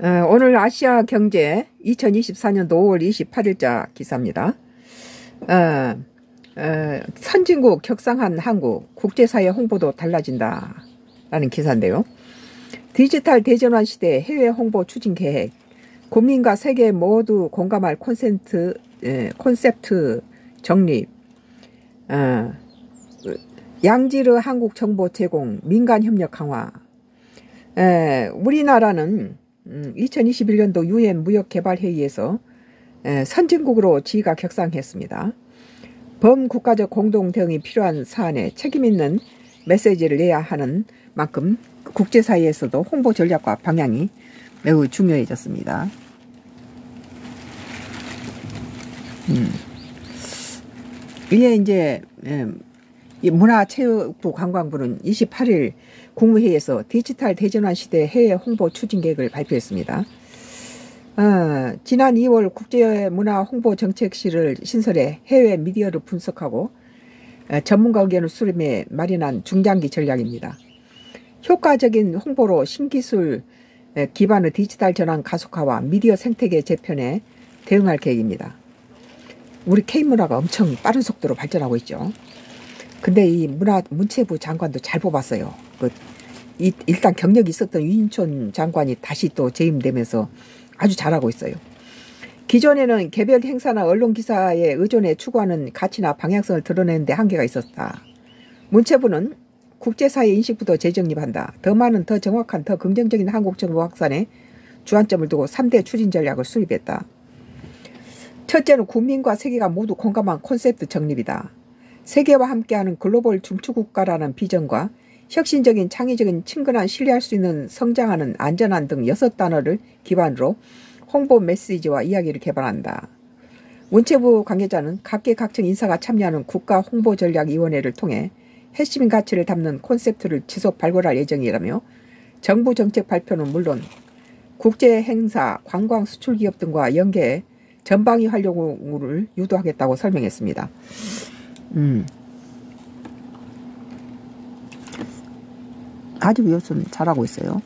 어, 오늘 아시아 경제 2024년도 5월 28일자 기사입니다. 어, 어, 선진국 격상한 한국 국제사회 홍보도 달라진다 라는 기사인데요. 디지털 대전환 시대 해외 홍보 추진 계획 국민과 세계 모두 공감할 콘센트, 에, 콘셉트 정립 어, 양지르 한국 정보 제공 민간 협력 강화 에, 우리나라는 2021년도 음, 유엔 무역개발회의에서 선진국으로 지위가 격상했습니다. 범국가적 공동 대응이 필요한 사안에 책임 있는 메시지를 내야 하는 만큼 국제사회에서도 홍보 전략과 방향이 매우 중요해졌습니다. 음. 이게 이제 문화체육부 관광부는 28일 국무회의에서 디지털 대전환 시대 해외 홍보 추진 계획을 발표했습니다. 어, 지난 2월 국제문화홍보정책실을 신설해 해외 미디어를 분석하고 어, 전문가 의견을 수렴해 마련한 중장기 전략입니다. 효과적인 홍보로 신기술 기반의 디지털 전환 가속화와 미디어 생태계 재편에 대응할 계획입니다. 우리 K문화가 엄청 빠른 속도로 발전하고 있죠. 근데 이 문화 문체부 장관도 잘 뽑았어요. 그 이, 일단 경력이 있었던 유인촌 장관이 다시 또 재임되면서 아주 잘하고 있어요. 기존에는 개별 행사나 언론 기사에 의존해 추구하는 가치나 방향성을 드러내는데 한계가 있었다. 문체부는 국제사회 인식부터 재정립한다. 더 많은, 더 정확한, 더 긍정적인 한국 정보 확산에 주안점을 두고 3대 추진 전략을 수립했다. 첫째는 국민과 세계가 모두 공감한 콘셉트 정립이다. 세계와 함께하는 글로벌 중추국가라는 비전과 혁신적인 창의적인 친근한 신뢰할 수 있는 성장하는 안전한 등 여섯 단어를 기반으로 홍보 메시지와 이야기를 개발한다. 문체부 관계자는 각계각층 인사가 참여하는 국가홍보전략위원회를 통해 핵심 가치를 담는 콘셉트를 지속 발굴할 예정이라며 정부 정책 발표는 물론 국제 행사, 관광 수출 기업 등과 연계해 전방위 활용을 유도하겠다고 설명했습니다. 음. 아주 요즘 잘하고 있어요.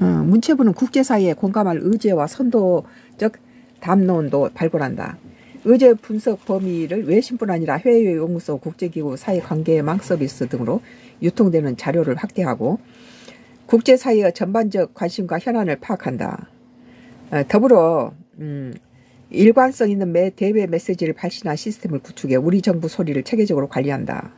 어, 문체부는 국제사회에 공감할 의제와 선도적 담론도 발굴한다. 의제 분석 범위를 외신뿐 아니라 해외 연구소, 국제기구, 사회관계망 서비스 등으로 유통되는 자료를 확대하고 국제사회의 전반적 관심과 현안을 파악한다. 어, 더불어 음, 일관성 있는 매 대외 메시지를 발신한 시스템을 구축해 우리 정부 소리를 체계적으로 관리한다.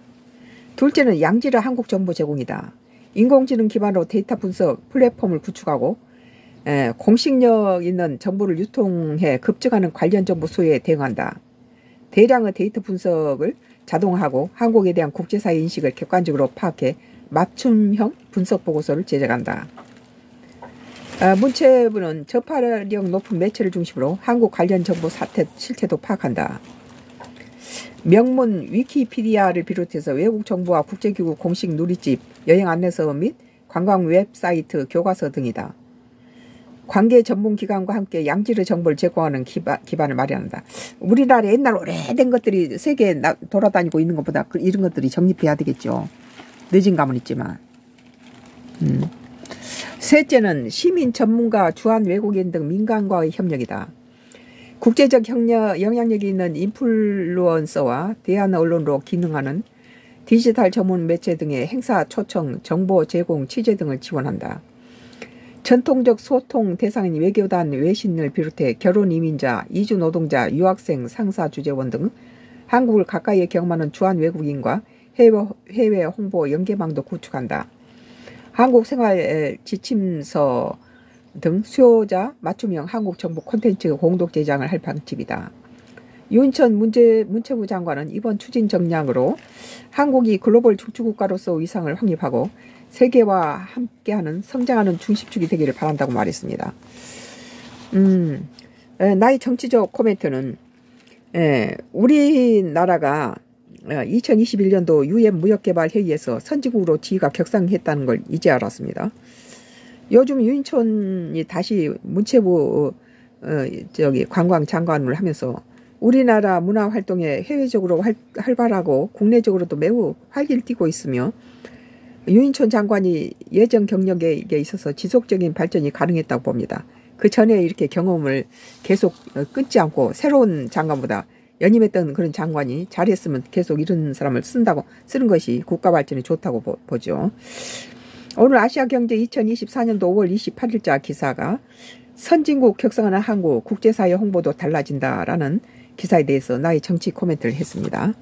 둘째는 양질의 한국 정보 제공이다. 인공지능 기반으로 데이터 분석 플랫폼을 구축하고 에, 공식력 있는 정보를 유통해 급증하는 관련 정보 수요에 대응한다. 대량의 데이터 분석을 자동화하고 한국에 대한 국제사회 인식을 객관적으로 파악해 맞춤형 분석 보고서를 제작한다. 아, 문체부는 전파력 높은 매체를 중심으로 한국 관련 정보 사태 실태도 파악한다. 영문 위키피디아를 비롯해서 외국 정부와 국제기구 공식 누리집, 여행 안내서 및 관광 웹사이트, 교과서 등이다. 관계 전문 기관과 함께 양질의 정보를 제공하는 기반, 기반을 마련한다. 우리나라 옛날 오래된 것들이 세계에 돌아다니고 있는 것보다 그 이런 것들이 정립해야 되겠죠. 늦은 감은 있지만. 음. 셋째는 시민 전문가, 주한 외국인 등 민간과의 협력이다. 국제적 협력, 영향력이 있는 인플루언서와 대한 언론으로 기능하는 디지털 전문 매체 등의 행사 초청, 정보 제공, 취재 등을 지원한다. 전통적 소통 대상인 외교단, 외신을 비롯해 결혼 이민자, 이주 노동자, 유학생, 상사 주재원 등 한국을 가까이 경험하는 주한 외국인과 해외, 해외 홍보 연계망도 구축한다. 한국 생활 지침서 등 수요자 맞춤형 한국 정보 콘텐츠 공동 제작을 할 방침이다. 윤천 문제, 문체부 장관은 이번 추진 정량으로 한국이 글로벌 중추국가로서 위상을 확립하고 세계와 함께하는 성장하는 중심축이 되기를 바란다고 말했습니다. 음, 에, 나의 정치적 코멘트는 에, 우리나라가 2021년도 어, 유엔 무역개발 회의에서 선진국으로 지위가 격상했다는 걸 이제 알았습니다. 요즘 유인촌이 다시 문체부 어, 저기 관광 장관을 하면서 우리나라 문화 활동에 해외적으로 활, 활발하고 국내적으로도 매우 활기를 띠고 있으며 유인촌 장관이 예정 경력에 있어서 지속적인 발전이 가능했다고 봅니다. 그 전에 이렇게 경험을 계속 어, 끊지 않고 새로운 장관보다 연임했던 그런 장관이 잘했으면 계속 이런 사람을 쓴다고 쓰는 것이 국가 발전에 좋다고 보, 보죠. 오늘 아시아경제 2024년도 5월 28일자 기사가 선진국 격상하는 한국 국제사회 홍보도 달라진다라는 기사에 대해서 나의 정치 코멘트를 했습니다.